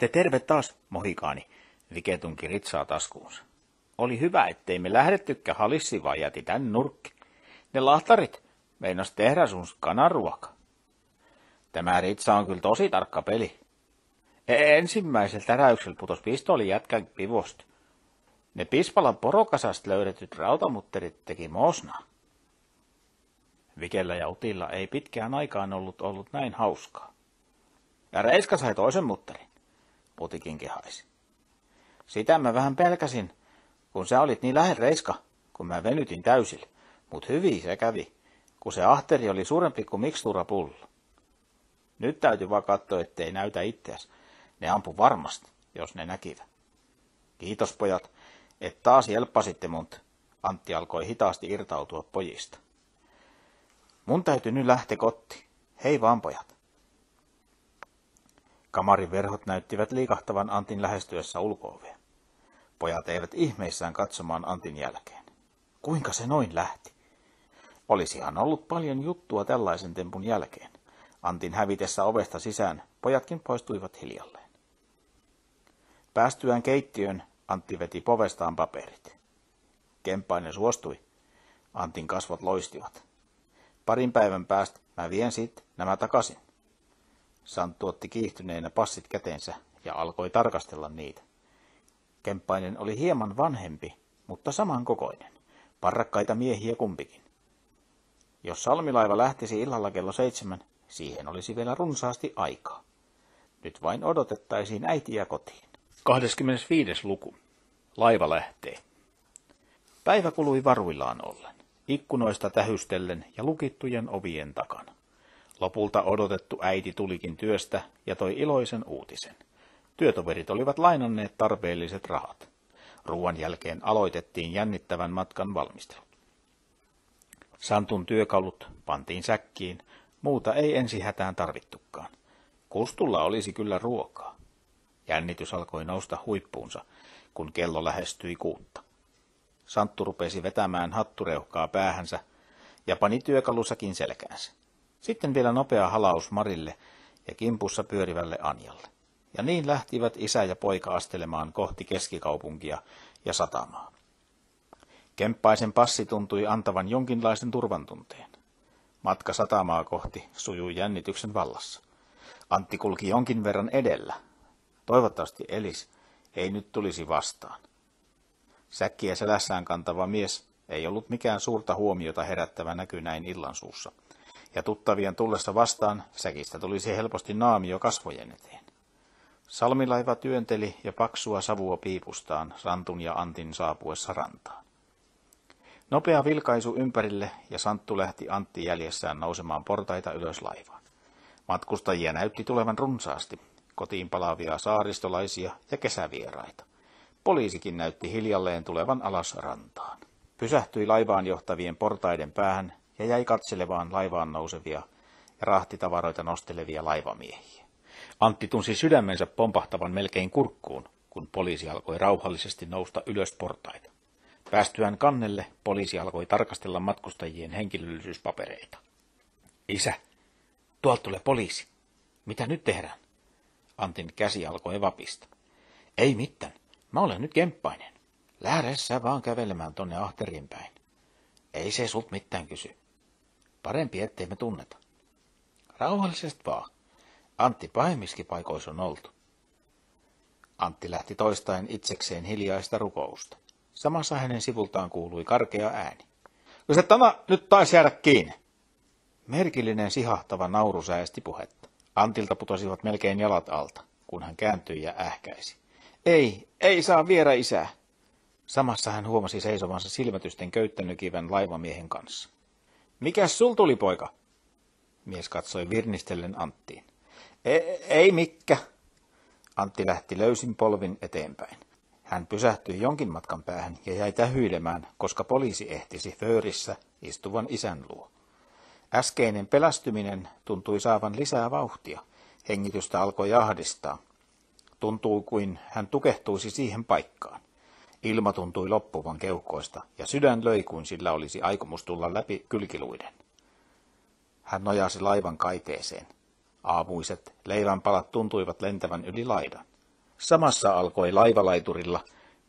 Te terve taas, mohikaani, Vike tunki ritsaa taskuunsa. Oli hyvä, ettei me lähdettykään halissi, vaan jäti tän nurkki. Ne lahtarit meinas tehdä sun kanaruoka. Tämä ritsa on kyllä tosi tarkka peli. E- ensimmäisellä täräyksellä putos pistoli jätkän pivosta. Ne Pispalan porokasasta löydetyt rautamutterit teki mosnaa. Vikellä ja Utilla ei pitkään aikaan ollut ollut näin hauskaa. Ja Reiska sai toisen mutterin, Putikin kehaisi. Sitä mä vähän pelkäsin, kun sä olit niin lähellä Reiska, kun mä venytin täysille. Mut hyvin se kävi, kun se ahteri oli suurempi kuin miksturapullo. Nyt täytyy vaan katsoa, ettei näytä itseäsi. Ne ampu varmasti, jos ne näkivät. Kiitos pojat, että taas jelppasitte mut. Antti alkoi hitaasti irtautua pojista. Mun täytyy nyt lähteä kotti. Hei vaan pojat. Kamarin verhot näyttivät liikahtavan Antin lähestyessä ulkoovea. Pojat eivät ihmeissään katsomaan Antin jälkeen. Kuinka se noin lähti? Olisihan ollut paljon juttua tällaisen tempun jälkeen. Antin hävitessä ovesta sisään, pojatkin poistuivat hiljalleen. Päästyään keittiön, Antti veti povestaan paperit. Kemppainen suostui. Antin kasvot loistivat. Parin päivän päästä mä vien sit nämä takaisin. Santtu otti kiihtyneenä passit käteensä ja alkoi tarkastella niitä. Kemppainen oli hieman vanhempi, mutta samankokoinen. Parrakkaita miehiä kumpikin. Jos salmilaiva lähtisi illalla kello seitsemän, siihen olisi vielä runsaasti aikaa. Nyt vain odotettaisiin äitiä kotiin. 25. luku. Laiva lähtee. Päivä kului varuillaan ollen, ikkunoista tähystellen ja lukittujen ovien takana. Lopulta odotettu äiti tulikin työstä ja toi iloisen uutisen. Työtoverit olivat lainanneet tarpeelliset rahat. Ruoan jälkeen aloitettiin jännittävän matkan valmistelu. Santun työkalut pantiin säkkiin, muuta ei ensi hätään tarvittukaan. Kustulla olisi kyllä ruokaa. Jännitys alkoi nousta huippuunsa, kun kello lähestyi kuutta. Santtu rupesi vetämään hattureuhkaa päähänsä ja pani työkalusakin selkäänsä. Sitten vielä nopea halaus Marille ja kimpussa pyörivälle Anjalle. Ja niin lähtivät isä ja poika astelemaan kohti keskikaupunkia ja satamaa. Kemppaisen passi tuntui antavan jonkinlaisen turvantunteen. Matka satamaa kohti sujui jännityksen vallassa. Antti kulki jonkin verran edellä. Toivottavasti Elis ei nyt tulisi vastaan. Säkkiä selässään kantava mies ei ollut mikään suurta huomiota herättävä näky näin illansuussa, ja tuttavien tullessa vastaan säkistä tulisi helposti naamio kasvojen eteen. Salmilaiva työnteli ja paksua savua piipustaan Santun ja Antin saapuessa rantaan. Nopea vilkaisu ympärille ja Santtu lähti Antti jäljessään nousemaan portaita ylös laivaan. Matkustajia näytti tulevan runsaasti, kotiin palaavia saaristolaisia ja kesävieraita. Poliisikin näytti hiljalleen tulevan alas rantaan. Pysähtyi laivaan johtavien portaiden päähän ja jäi katselevaan laivaan nousevia ja rahtitavaroita nostelevia laivamiehiä. Antti tunsi sydämensä pompahtavan melkein kurkkuun, kun poliisi alkoi rauhallisesti nousta ylös portaita. Päästyään kannelle poliisi alkoi tarkastella matkustajien henkilöllisyyspapereita. Isä, tuolta tulee poliisi. Mitä nyt tehdään? Antin käsi alkoi vapista. Ei mitään. Mä olen nyt kemppainen. Lähde sä vaan kävelemään tonne ahterien päin. Ei se sut mitään kysy. Parempi ettei me tunneta. Rauhallisesti vaan. Antti pahemmiskin paikoissa on oltu. Antti lähti toistaen itsekseen hiljaista rukousta. Samassa hänen sivultaan kuului karkea ääni. No se tana nyt taisi jäädä kiinni. Merkillinen sihahtava nauru säästi puhetta. Antilta putosivat melkein jalat alta, kun hän kääntyi ja ähkäisi. Ei, ei saa viedä isää. Samassa hän huomasi seisovansa silmätysten köyttänykivän laivamiehen kanssa. Mikäs sul tuli, poika? Mies katsoi virnistellen Anttiin. E- ei mikkä. Antti lähti löysin polvin eteenpäin. Hän pysähtyi jonkin matkan päähän ja jäi tähyilemään, koska poliisi ehtisi föörissä istuvan isän luo. Äskeinen pelästyminen tuntui saavan lisää vauhtia. Hengitystä alkoi jahdistaa. Tuntui kuin hän tukehtuisi siihen paikkaan. Ilma tuntui loppuvan keuhkoista ja sydän löi kuin sillä olisi aikomus tulla läpi kylkiluiden. Hän nojasi laivan kaiteeseen. Aamuiset leivänpalat tuntuivat lentävän yli laidan. Samassa alkoi laivalaiturilla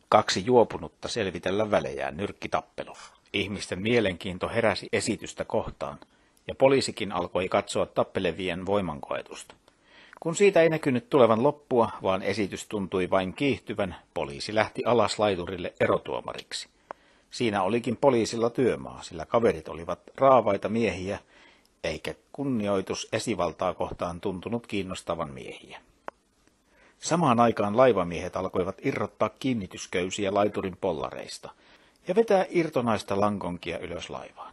kaksi juopunutta selvitellä välejään nyrkkitappelu. Ihmisten mielenkiinto heräsi esitystä kohtaan, ja poliisikin alkoi katsoa tappelevien voimankoetusta. Kun siitä ei näkynyt tulevan loppua, vaan esitys tuntui vain kiihtyvän, poliisi lähti alas laiturille erotuomariksi. Siinä olikin poliisilla työmaa, sillä kaverit olivat raavaita miehiä, eikä kunnioitus esivaltaa kohtaan tuntunut kiinnostavan miehiä. Samaan aikaan laivamiehet alkoivat irrottaa kiinnitysköysiä laiturin pollareista ja vetää irtonaista lankonkia ylös laivaan.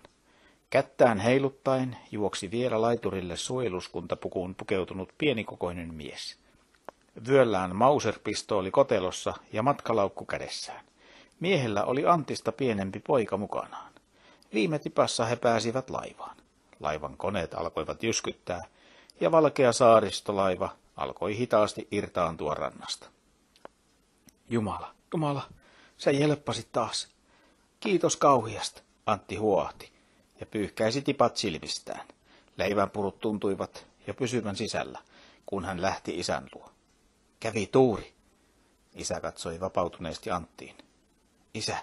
Kättään heiluttaen juoksi vielä laiturille suojeluskuntapukuun pukeutunut pienikokoinen mies. Vyöllään Mauser-pistooli kotelossa ja matkalaukku kädessään. Miehellä oli Antista pienempi poika mukanaan. Viime tipassa he pääsivät laivaan. Laivan koneet alkoivat jyskyttää, ja valkea saaristolaiva alkoi hitaasti irtaantua rannasta. Jumala, Jumala, sä jelppasit taas. Kiitos kauhiasta, Antti huohti ja pyyhkäisi tipat silmistään. Leivänpurut tuntuivat jo pysyvän sisällä, kun hän lähti isän luo. Kävi tuuri. Isä katsoi vapautuneesti Anttiin. Isä,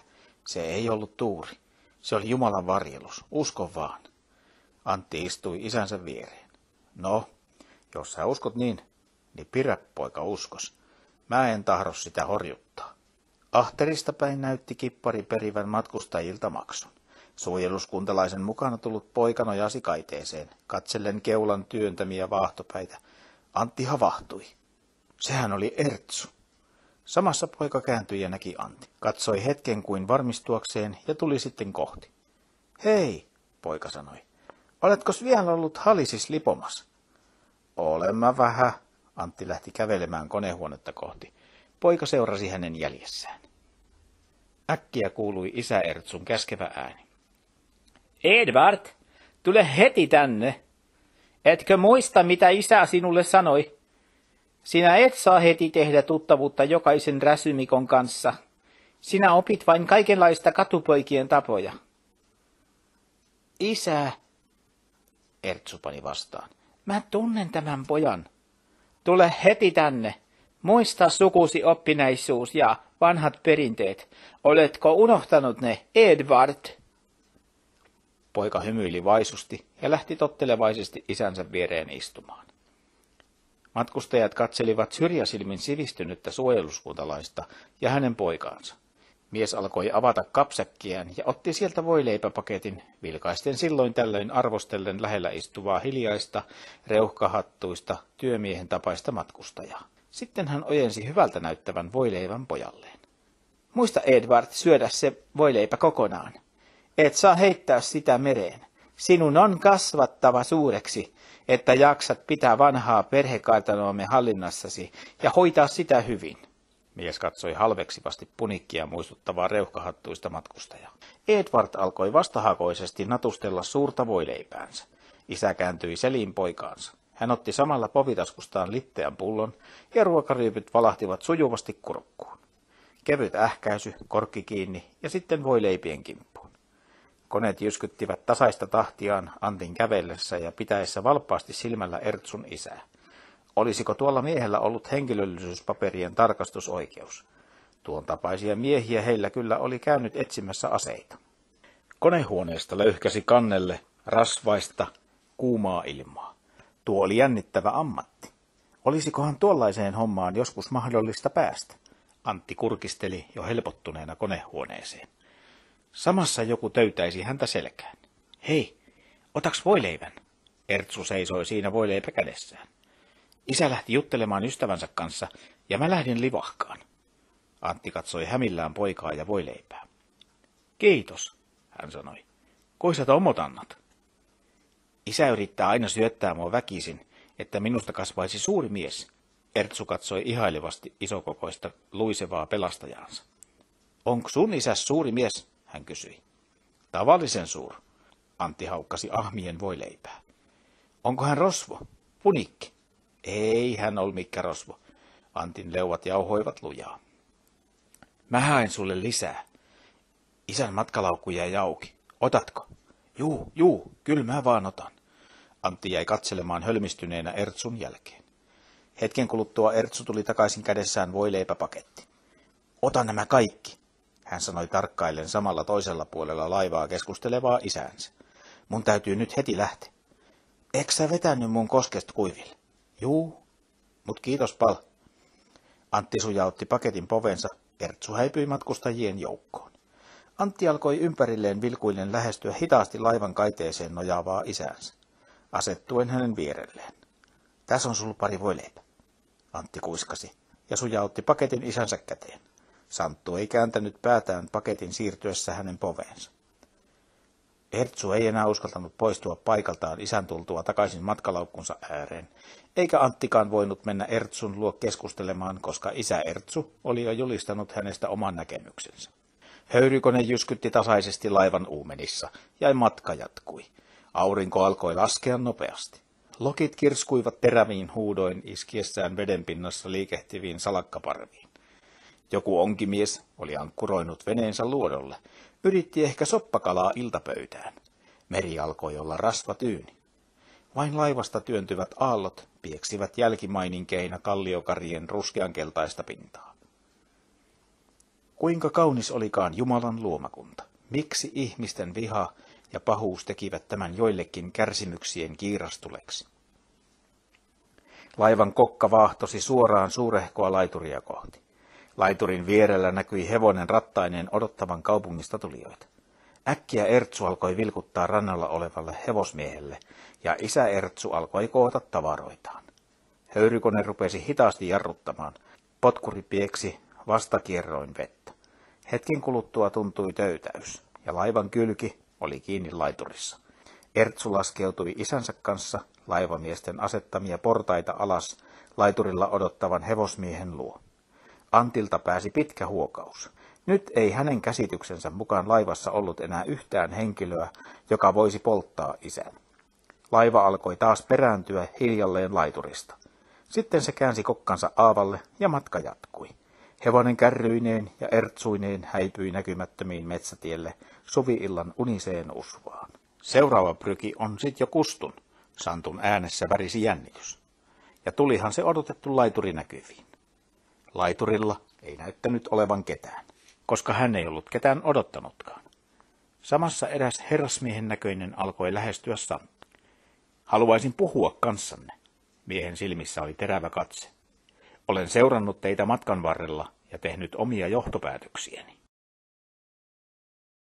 se ei ollut tuuri. Se oli Jumalan varjelus. Usko vaan. Antti istui isänsä viereen. No, jos sä uskot niin, niin pidä poika uskos. Mä en tahdo sitä horjuttaa. Ahterista päin näytti kippari perivän matkustajilta maksun. Suojeluskuntalaisen mukana tullut poika nojasi kaiteeseen, katsellen keulan työntämiä vaahtopäitä. Antti havahtui. Sehän oli Ertsu. Samassa poika kääntyi ja näki Antti. Katsoi hetken kuin varmistuakseen ja tuli sitten kohti. Hei, poika sanoi. Oletko vielä ollut halisis lipomas? Olen mä vähän. Antti lähti kävelemään konehuonetta kohti. Poika seurasi hänen jäljessään. Äkkiä kuului isä Ertsun käskevä ääni. Edward, tule heti tänne. Etkö muista, mitä isä sinulle sanoi? Sinä et saa heti tehdä tuttavuutta jokaisen räsymikon kanssa. Sinä opit vain kaikenlaista katupoikien tapoja. Isä, Ertsu pani vastaan. Mä tunnen tämän pojan. Tule heti tänne. Muista sukusi oppinaisuus ja vanhat perinteet. Oletko unohtanut ne, Edward? Poika hymyili vaisusti ja lähti tottelevaisesti isänsä viereen istumaan. Matkustajat katselivat syrjäsilmin sivistynyttä suojeluskuntalaista ja hänen poikaansa. Mies alkoi avata kapsäkkiään ja otti sieltä voileipäpaketin, vilkaisten silloin tällöin arvostellen lähellä istuvaa hiljaista, reuhkahattuista, työmiehen tapaista matkustajaa. Sitten hän ojensi hyvältä näyttävän voileivän pojalleen. Muista Edward syödä se voileipä kokonaan. Et saa heittää sitä mereen. Sinun on kasvattava suureksi, että jaksat pitää vanhaa perhekartanoamme hallinnassasi ja hoitaa sitä hyvin. Mies katsoi halveksivasti punikkia muistuttavaa reuhkahattuista matkustajaa. Edward alkoi vastahakoisesti natustella suurta voileipäänsä. Isä kääntyi seliin poikaansa. Hän otti samalla povitaskustaan litteän pullon ja ruokaryypyt valahtivat sujuvasti kurkkuun. Kevyt ähkäisy, korkki kiinni ja sitten voileipien kimppuun. Koneet jyskyttivät tasaista tahtiaan Antin kävellessä ja pitäessä valppaasti silmällä Ertsun isää. Olisiko tuolla miehellä ollut henkilöllisyyspaperien tarkastusoikeus? Tuon tapaisia miehiä heillä kyllä oli käynyt etsimässä aseita. Konehuoneesta löyhkäsi kannelle rasvaista, kuumaa ilmaa. Tuo oli jännittävä ammatti. Olisikohan tuollaiseen hommaan joskus mahdollista päästä? Antti kurkisteli jo helpottuneena konehuoneeseen. Samassa joku töytäisi häntä selkään. Hei, otaks voileivän? Ertsu seisoi siinä voileipä kädessään. Isä lähti juttelemaan ystävänsä kanssa, ja mä lähdin livahkaan. Antti katsoi hämillään poikaa ja voileipää. Kiitos, hän sanoi. Koisat omot annat? Isä yrittää aina syöttää mua väkisin, että minusta kasvaisi suuri mies. Ertsu katsoi ihailevasti isokokoista luisevaa pelastajaansa. Onko sun isäs suuri mies? Hän kysyi. Tavallisen suur. Antti haukkasi ahmien voileipää. Onko hän rosvo? Punikki. Ei hän ol mikkä rosvo. Antin leuvat jauhoivat lujaa. Mä haen sulle lisää. Isän matkalaukku jäi jauki. Otatko? Juu, juu, kyllä mä vaan otan. Antti jäi katselemaan hölmistyneenä Ertsun jälkeen. Hetken kuluttua Ertsu tuli takaisin kädessään voileipäpaketti. Ota nämä kaikki, hän sanoi tarkkaillen samalla toisella puolella laivaa keskustelevaa isäänsä. Mun täytyy nyt heti lähteä. Eikö sä vetänyt mun koskesta kuiville? Juu, mut kiitos pal. Antti sujautti paketin povensa, Ertsu häipyi matkustajien joukkoon. Antti alkoi ympärilleen vilkuillen lähestyä hitaasti laivan kaiteeseen nojaavaa isäänsä, asettuen hänen vierelleen. Tässä on sul pari voileipä, Antti kuiskasi ja sujautti paketin isänsä käteen. Santtu ei kääntänyt päätään paketin siirtyessä hänen poveensa. Ertsu ei enää uskaltanut poistua paikaltaan isän tultua takaisin matkalaukkunsa ääreen, eikä Anttikaan voinut mennä Ertsun luo keskustelemaan, koska isä Ertsu oli jo julistanut hänestä oman näkemyksensä. Höyrykone jyskytti tasaisesti laivan uumenissa, ja matka jatkui. Aurinko alkoi laskea nopeasti. Lokit kirskuivat teräviin huudoin iskiessään vedenpinnassa liikehtiviin salakkaparviin. Joku onkimies oli ankkuroinut veneensä luodolle, yritti ehkä soppakalaa iltapöytään. Meri alkoi olla rasva tyyni. Vain laivasta työntyvät aallot pieksivät jälkimaininkeina kalliokarien ruskeankeltaista pintaa. Kuinka kaunis olikaan Jumalan luomakunta? Miksi ihmisten viha ja pahuus tekivät tämän joillekin kärsimyksien kiirastuleksi? Laivan kokka vaahtosi suoraan suurehkoa laituria kohti. Laiturin vierellä näkyi hevonen rattaineen odottavan kaupungista tulijoita. Äkkiä Ertsu alkoi vilkuttaa rannalla olevalle hevosmiehelle, ja isä Ertsu alkoi koota tavaroitaan. Höyrykone rupesi hitaasti jarruttamaan. Potkuri pieksi vastakierroin vettä. Hetken kuluttua tuntui töytäys, ja laivan kylki oli kiinni laiturissa. Ertsu laskeutui isänsä kanssa laivamiesten asettamia portaita alas laiturilla odottavan hevosmiehen luo. Antilta pääsi pitkä huokaus. Nyt ei hänen käsityksensä mukaan laivassa ollut enää yhtään henkilöä, joka voisi polttaa isän. Laiva alkoi taas perääntyä hiljalleen laiturista. Sitten se käänsi kokkansa aavalle ja matka jatkui. Hevonen kärryineen ja ertsuineen häipyi näkymättömiin metsätielle suviillan uniseen usvaan. Seuraava pryki on sit jo kustun, Santun äänessä värisi jännitys. Ja tulihan se odotettu laituri näkyviin. Laiturilla ei näyttänyt olevan ketään, koska hän ei ollut ketään odottanutkaan. Samassa eräs herrasmiehen näköinen alkoi lähestyä Santtu. Haluaisin puhua kanssanne. Miehen silmissä oli terävä katse. Olen seurannut teitä matkan varrella ja tehnyt omia johtopäätöksiäni.